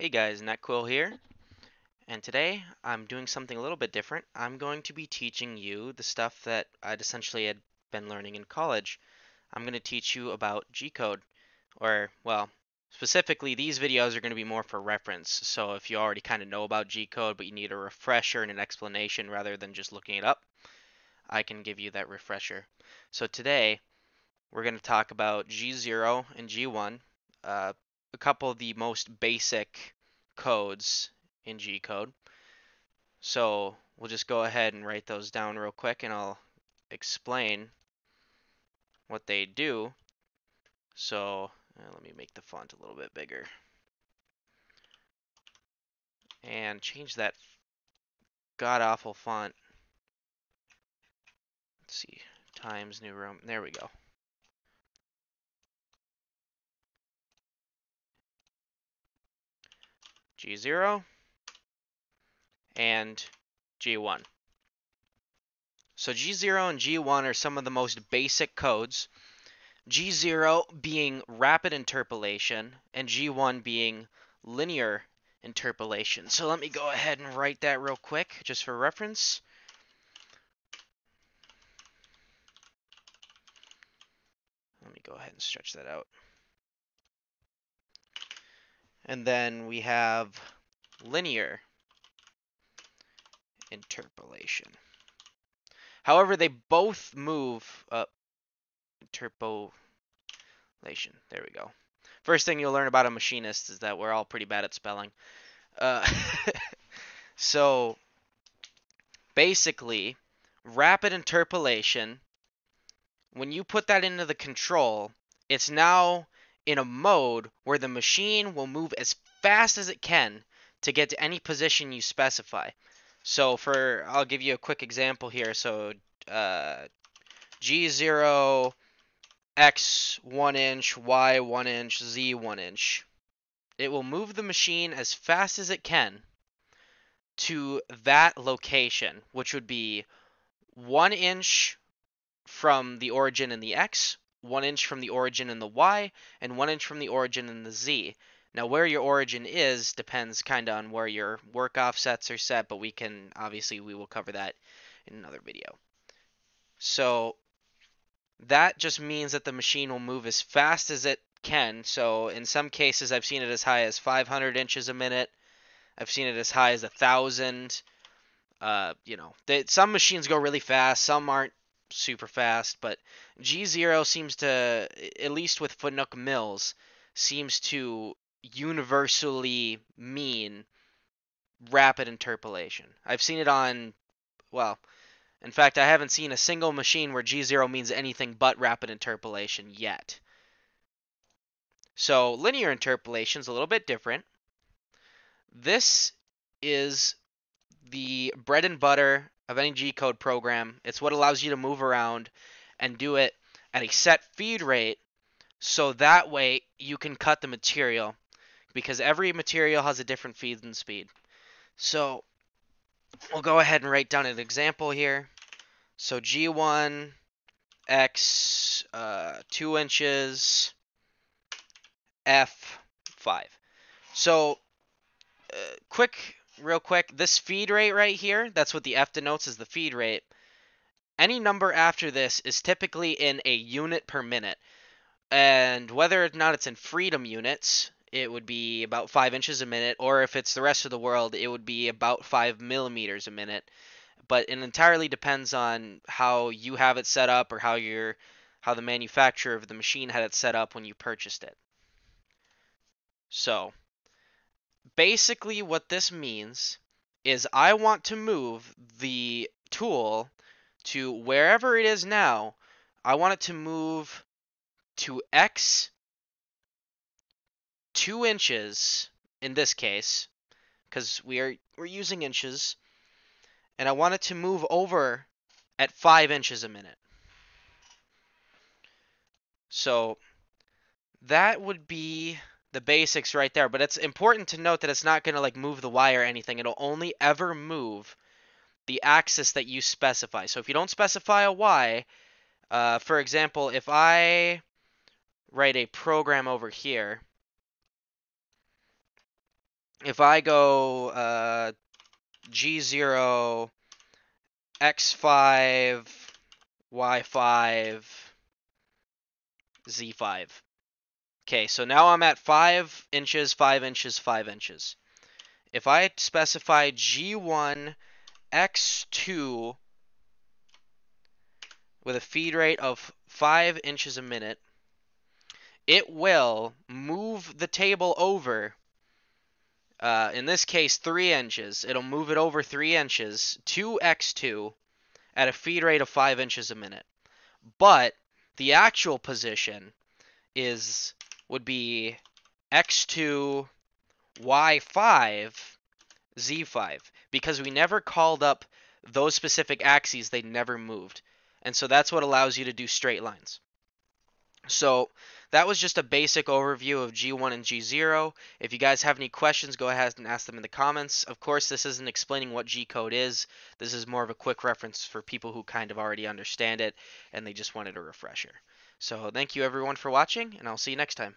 Hey guys, NetQuil here, and today I'm doing something a little bit different. I'm going to be teaching you the stuff that I'd essentially had been learning in college. I'm going to teach you about G-code, or, well, specifically these videos are going to be more for reference, so if you already kind of know about G-code but you need a refresher and an explanation rather than just looking it up, I can give you that refresher. So today, we're going to talk about G0 and G1, uh, a couple of the most basic codes in G code. So we'll just go ahead and write those down real quick and I'll explain what they do. So uh, let me make the font a little bit bigger. And change that god awful font. Let's see, Times New Roman. There we go. G0 and G1. So G0 and G1 are some of the most basic codes. G0 being rapid interpolation and G1 being linear interpolation. So let me go ahead and write that real quick just for reference. Let me go ahead and stretch that out. And then we have linear interpolation. However, they both move up. Interpolation. There we go. First thing you'll learn about a machinist is that we're all pretty bad at spelling. Uh, so, basically, rapid interpolation, when you put that into the control, it's now in a mode where the machine will move as fast as it can to get to any position you specify. So for, I'll give you a quick example here. So uh, G0, X 1 inch, Y 1 inch, Z 1 inch. It will move the machine as fast as it can to that location, which would be 1 inch from the origin in the X, one inch from the origin in the Y, and one inch from the origin in the Z. Now, where your origin is depends kind of on where your work offsets are set, but we can, obviously, we will cover that in another video. So, that just means that the machine will move as fast as it can. So, in some cases, I've seen it as high as 500 inches a minute. I've seen it as high as a 1,000. Uh, you know, they, some machines go really fast, some aren't super fast, but G0 seems to, at least with Fanuc Mills, seems to universally mean rapid interpolation. I've seen it on, well, in fact, I haven't seen a single machine where G0 means anything but rapid interpolation yet. So linear interpolation is a little bit different. This is the bread and butter of any G-code program. It's what allows you to move around and do it at a set feed rate so that way you can cut the material because every material has a different feed and speed. So we'll go ahead and write down an example here. So G1 X uh, 2 inches F5. So uh, quick real quick, this feed rate right here, that's what the F denotes as the feed rate. Any number after this is typically in a unit per minute. And whether or not it's in freedom units, it would be about 5 inches a minute, or if it's the rest of the world, it would be about 5 millimeters a minute. But it entirely depends on how you have it set up or how your how the manufacturer of the machine had it set up when you purchased it. So, basically what this means is I want to move the tool to wherever it is now. I want it to move to X 2 inches in this case because we are we're using inches and I want it to move over at 5 inches a minute. So that would be the basics right there. But it's important to note that it's not going to like move the Y or anything. It'll only ever move the axis that you specify. So if you don't specify a Y, uh, for example, if I write a program over here, if I go uh, G0, X5, Y5, Z5. Okay, so now I'm at 5 inches, 5 inches, 5 inches. If I specify G1, X2 with a feed rate of 5 inches a minute, it will move the table over, uh, in this case, 3 inches. It'll move it over 3 inches to X2 at a feed rate of 5 inches a minute. But the actual position is would be X2, Y5, Z5 because we never called up those specific axes, they never moved. And so that's what allows you to do straight lines. So that was just a basic overview of G1 and G0. If you guys have any questions, go ahead and ask them in the comments. Of course, this isn't explaining what G-code is. This is more of a quick reference for people who kind of already understand it and they just wanted a refresher. So thank you everyone for watching, and I'll see you next time.